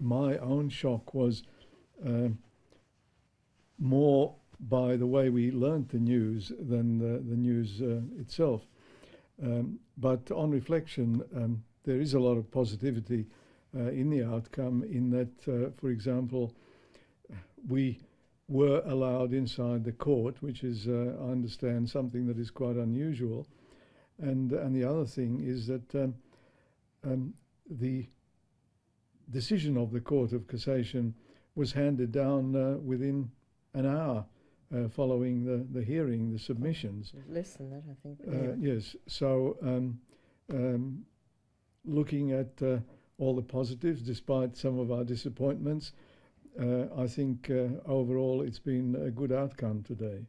my own shock was uh, more by the way we learnt the news than the, the news uh, itself. Um, but on reflection, um, there is a lot of positivity uh, in the outcome, in that, uh, for example, we were allowed inside the court, which is, uh, I understand, something that is quite unusual. And, and the other thing is that um, um, the decision of the Court of Cassation was handed down uh, within an hour uh, following the, the hearing, the submissions. Less than that, I think. Uh, anyway. yes, so um, um, looking at uh, all the positives, despite some of our disappointments, uh, I think uh, overall it's been a good outcome today.